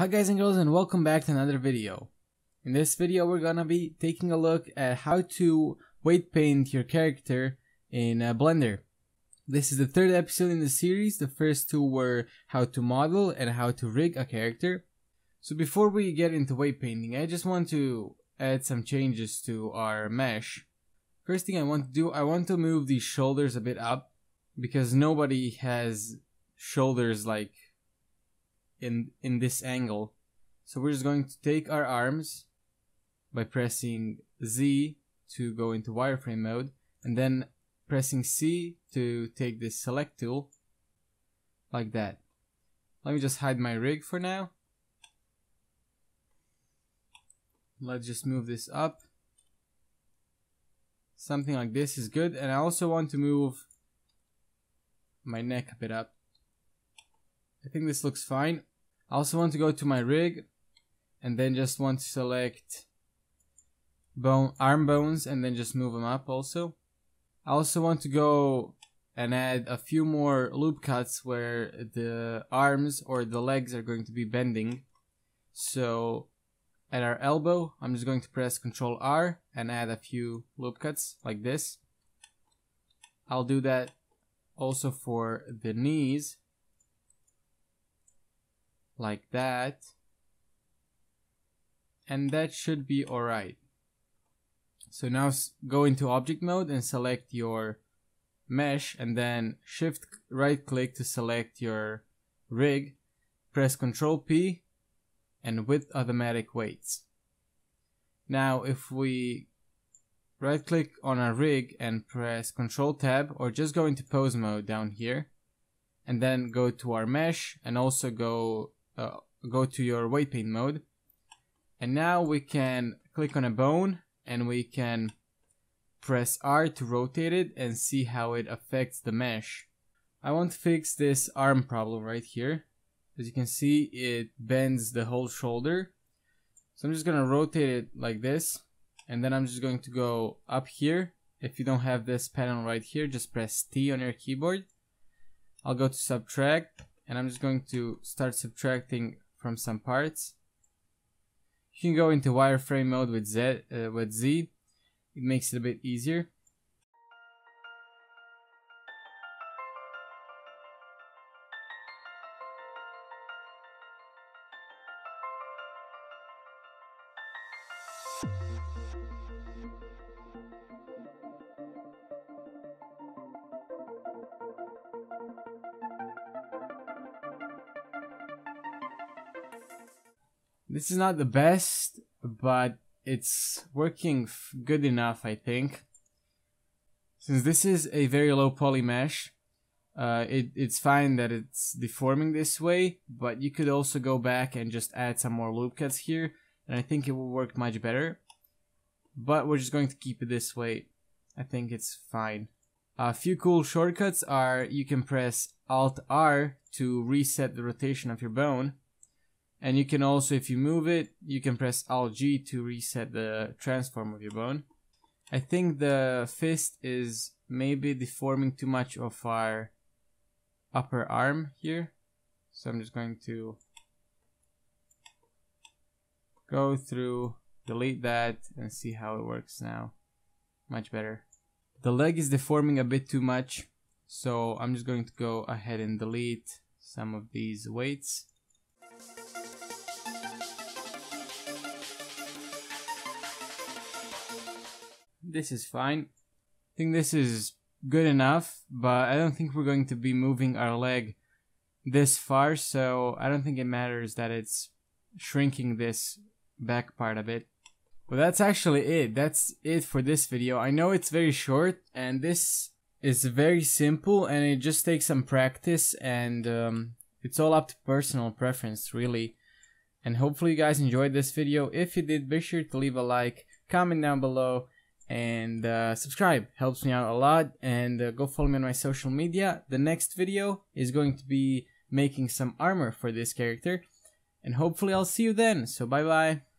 Hi guys and girls and welcome back to another video. In this video we're gonna be taking a look at how to weight paint your character in uh, Blender. This is the third episode in the series, the first two were how to model and how to rig a character. So before we get into weight painting I just want to add some changes to our mesh. First thing I want to do, I want to move these shoulders a bit up because nobody has shoulders like in in this angle. So we're just going to take our arms by pressing Z to go into wireframe mode and then pressing C to take this select tool like that. Let me just hide my rig for now. Let's just move this up. Something like this is good and I also want to move my neck a bit up. I think this looks fine. I also want to go to my rig and then just want to select bone arm bones and then just move them up also. I also want to go and add a few more loop cuts where the arms or the legs are going to be bending. So at our elbow, I'm just going to press Ctrl R and add a few loop cuts like this. I'll do that also for the knees like that. And that should be alright. So now go into object mode and select your mesh and then shift right click to select your rig. Press ctrl P and with automatic weights. Now if we right click on our rig and press ctrl tab or just go into pose mode down here. And then go to our mesh and also go uh, go to your weight paint mode and now we can click on a bone and we can press R to rotate it and see how it affects the mesh. I want to fix this arm problem right here. As you can see it bends the whole shoulder. So I'm just gonna rotate it like this and then I'm just going to go up here. If you don't have this panel right here just press T on your keyboard. I'll go to subtract and I'm just going to start subtracting from some parts. You can go into wireframe mode with Z, uh, with Z. It makes it a bit easier. This is not the best, but it's working good enough, I think. Since this is a very low poly mesh, uh, it, it's fine that it's deforming this way, but you could also go back and just add some more loop cuts here, and I think it will work much better. But we're just going to keep it this way. I think it's fine. A few cool shortcuts are you can press Alt R to reset the rotation of your bone and you can also, if you move it, you can press Alt G to reset the transform of your bone. I think the fist is maybe deforming too much of our upper arm here. So I'm just going to go through, delete that, and see how it works now. Much better. The leg is deforming a bit too much, so I'm just going to go ahead and delete some of these weights. This is fine. I think this is good enough, but I don't think we're going to be moving our leg this far, so I don't think it matters that it's shrinking this back part a bit. Well, that's actually it. That's it for this video. I know it's very short, and this is very simple, and it just takes some practice, and um, it's all up to personal preference, really. And hopefully you guys enjoyed this video. If you did, be sure to leave a like, comment down below, and uh, subscribe. Helps me out a lot. And uh, go follow me on my social media. The next video is going to be making some armor for this character. And hopefully i'll see you then. So bye bye